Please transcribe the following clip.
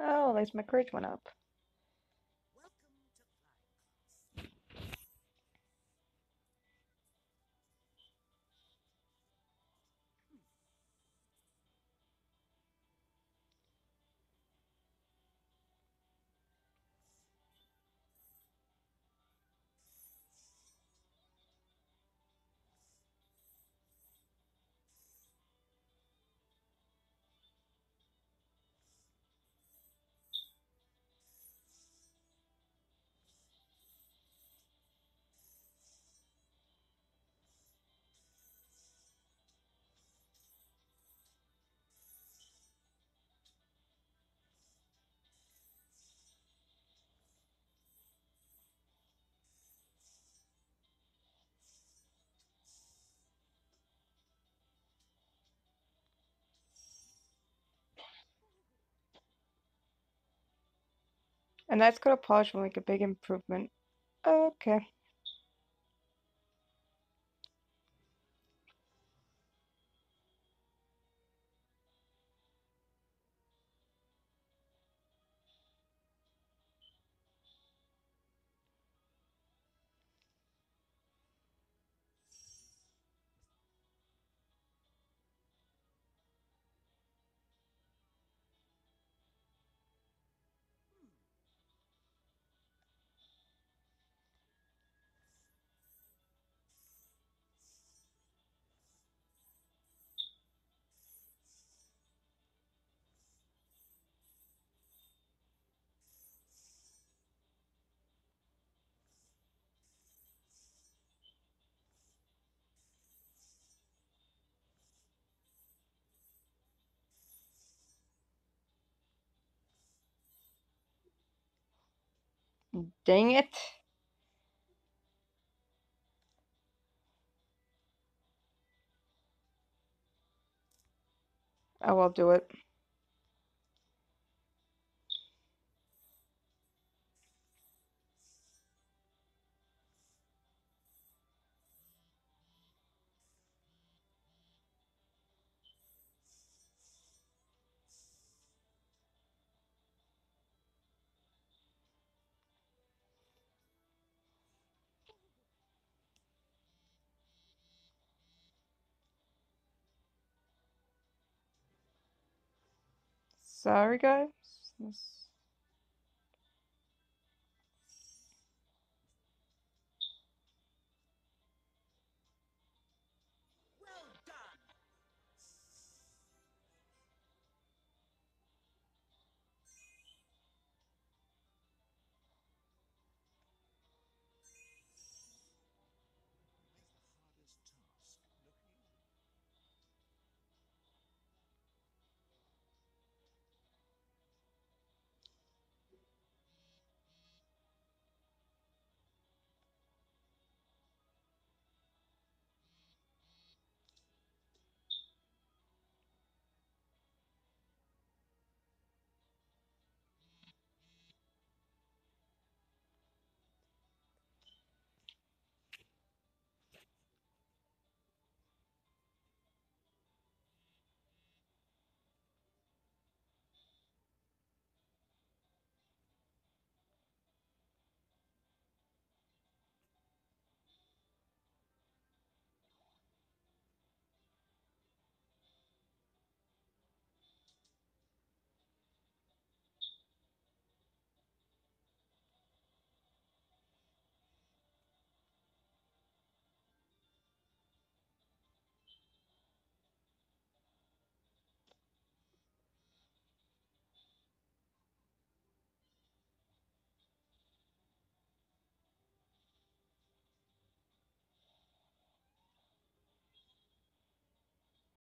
Oh, at least my courage went up. A that's of polish will make a big improvement. Okay. Dang it. I will do it. Sorry, guys. This